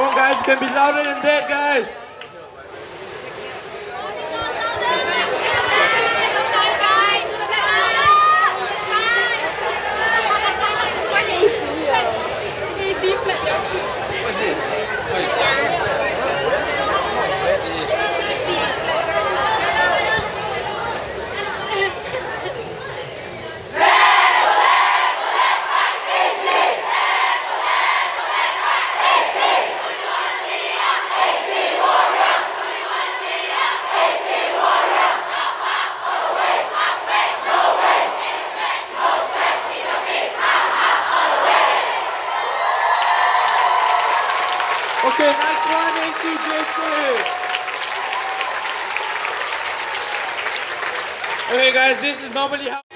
Come on, guys, you can be louder than that, guys. Okay, nice one, ACJC. Okay, guys, this is normally how.